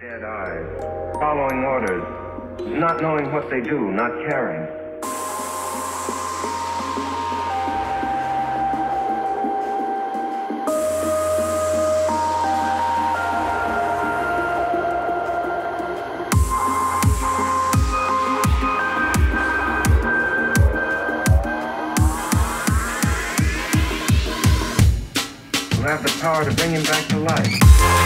Dead eyes, following orders, not knowing what they do, not caring. Who have the power to bring him back to life.